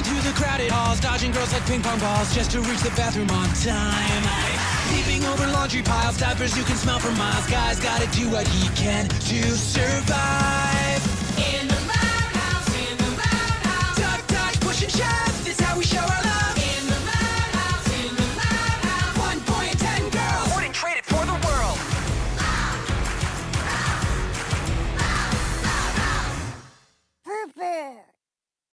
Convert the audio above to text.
Rushing through the crowded halls, dodging girls like ping pong balls just to reach the bathroom on time. Leaping over laundry piles, diapers you can smell for miles. Guy's gotta do what he can to survive.